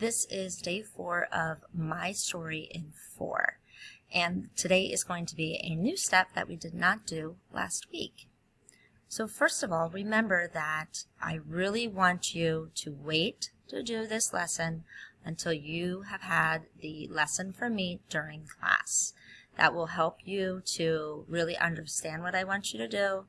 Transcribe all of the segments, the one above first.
This is day four of My Story in Four. And today is going to be a new step that we did not do last week. So first of all, remember that I really want you to wait to do this lesson until you have had the lesson from me during class. That will help you to really understand what I want you to do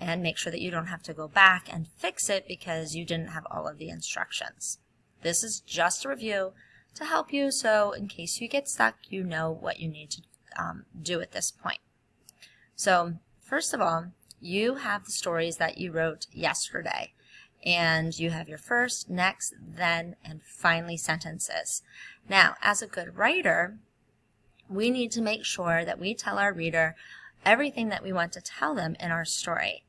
and make sure that you don't have to go back and fix it because you didn't have all of the instructions. This is just a review to help you so in case you get stuck, you know what you need to um, do at this point. So first of all, you have the stories that you wrote yesterday and you have your first, next, then, and finally sentences. Now, as a good writer, we need to make sure that we tell our reader everything that we want to tell them in our story.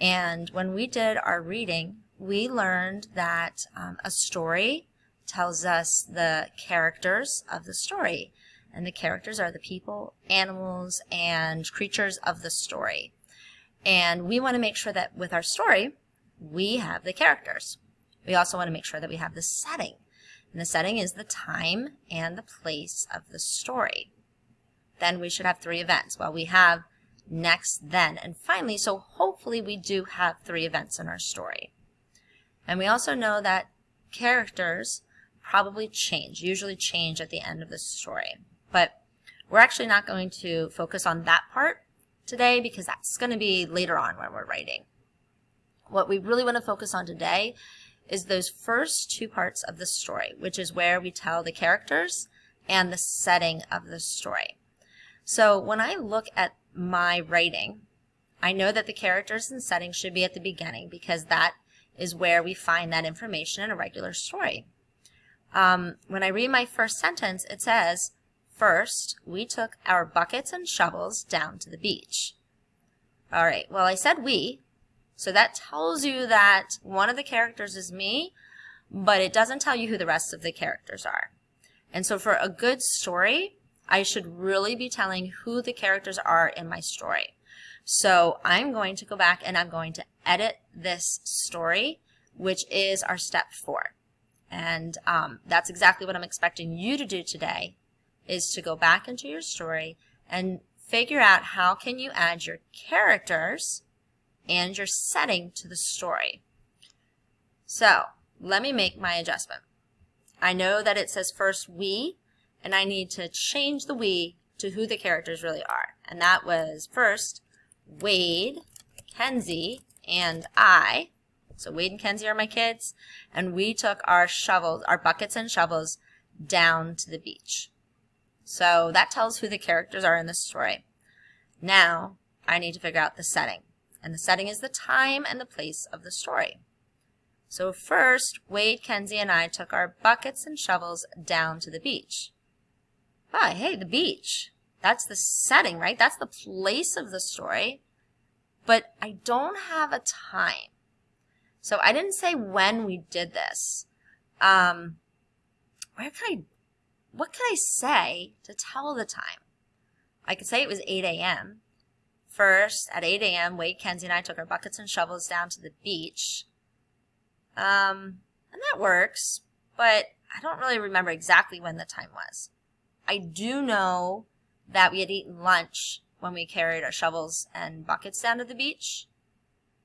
And when we did our reading, we learned that um, a story tells us the characters of the story. And the characters are the people, animals, and creatures of the story. And we want to make sure that with our story, we have the characters. We also want to make sure that we have the setting. And the setting is the time and the place of the story. Then we should have three events. Well, we have next, then, and finally, so hopefully we do have three events in our story. And we also know that characters probably change, usually change at the end of the story. But we're actually not going to focus on that part today because that's going to be later on when we're writing. What we really want to focus on today is those first two parts of the story, which is where we tell the characters and the setting of the story. So when I look at my writing, I know that the characters and setting should be at the beginning because that is where we find that information in a regular story. Um, when I read my first sentence, it says, First, we took our buckets and shovels down to the beach. All right, well, I said we, so that tells you that one of the characters is me, but it doesn't tell you who the rest of the characters are. And so for a good story, I should really be telling who the characters are in my story. So I'm going to go back and I'm going to edit this story, which is our step four. And um, that's exactly what I'm expecting you to do today, is to go back into your story and figure out how can you add your characters and your setting to the story. So let me make my adjustment. I know that it says first we, and I need to change the we to who the characters really are. And that was first Wade, Kenzie, and I. So Wade and Kenzie are my kids. And we took our shovels, our buckets and shovels down to the beach. So that tells who the characters are in the story. Now I need to figure out the setting. And the setting is the time and the place of the story. So first, Wade, Kenzie, and I took our buckets and shovels down to the beach. Ah, hey, the beach. That's the setting, right? That's the place of the story. But I don't have a time. So I didn't say when we did this. Um, where can I, what can I say to tell the time? I could say it was 8 a.m. First, at 8 a.m., Wade, Kenzie, and I took our buckets and shovels down to the beach. Um, and that works, but I don't really remember exactly when the time was. I do know that we had eaten lunch when we carried our shovels and buckets down to the beach.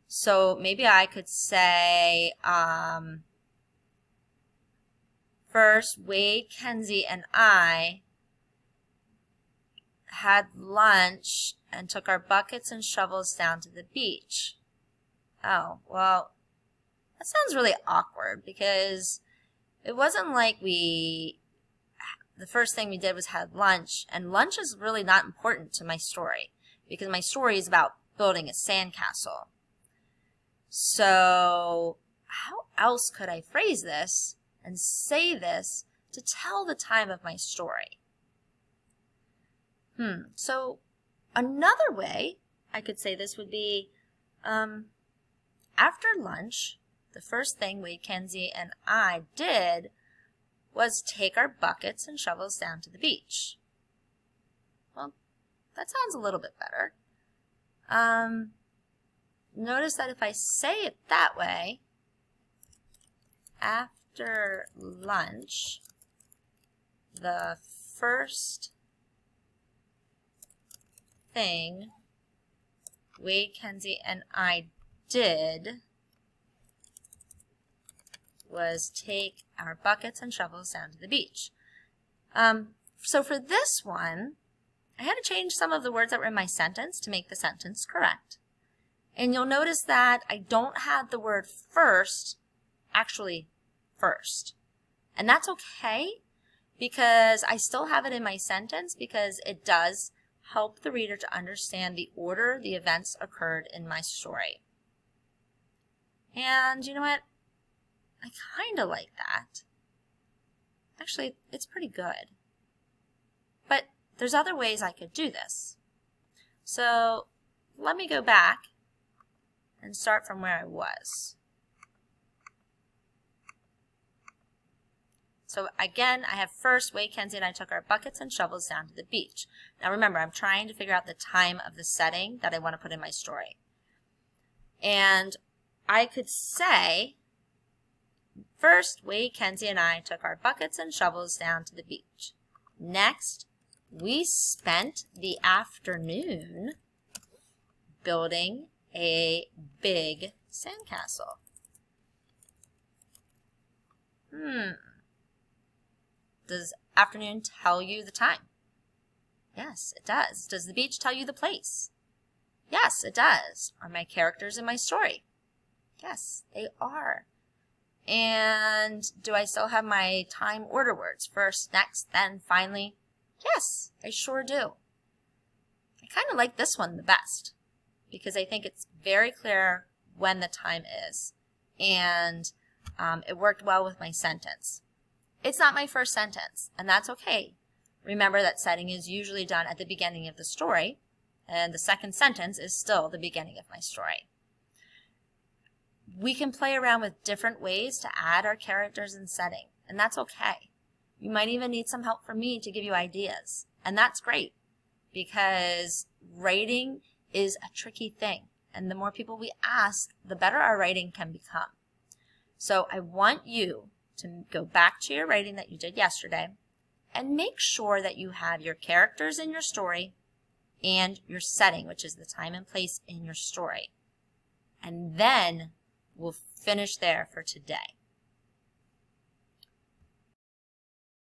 So maybe I could say, um, first, Wade, Kenzie, and I had lunch and took our buckets and shovels down to the beach. Oh, well, that sounds really awkward because it wasn't like we the first thing we did was had lunch, and lunch is really not important to my story because my story is about building a sandcastle. So how else could I phrase this and say this to tell the time of my story? Hmm, so another way I could say this would be, um, after lunch, the first thing Wade Kenzie and I did was take our buckets and shovels down to the beach. Well, that sounds a little bit better. Um, notice that if I say it that way, after lunch, the first thing Wade, Kenzie, and I did was take our buckets and shovels down to the beach. Um, so for this one, I had to change some of the words that were in my sentence to make the sentence correct. And you'll notice that I don't have the word first actually first. And that's okay because I still have it in my sentence because it does help the reader to understand the order the events occurred in my story. And you know what? I kind of like that. Actually, it's pretty good. But there's other ways I could do this. So let me go back and start from where I was. So again, I have first, Wade, Kenzie, and I took our buckets and shovels down to the beach. Now remember, I'm trying to figure out the time of the setting that I want to put in my story. And I could say, first, Wade, Kenzie, and I took our buckets and shovels down to the beach. Next, we spent the afternoon building a big sandcastle. Hmm. Does afternoon tell you the time? Yes, it does. Does the beach tell you the place? Yes, it does. Are my characters in my story? Yes, they are. And do I still have my time order words? First, next, then, finally? Yes, I sure do. I kind of like this one the best because I think it's very clear when the time is. And um, it worked well with my sentence. It's not my first sentence, and that's okay. Remember that setting is usually done at the beginning of the story, and the second sentence is still the beginning of my story. We can play around with different ways to add our characters and setting, and that's okay. You might even need some help from me to give you ideas, and that's great because writing is a tricky thing, and the more people we ask, the better our writing can become. So I want you to go back to your writing that you did yesterday and make sure that you have your characters in your story and your setting, which is the time and place in your story. And then we'll finish there for today.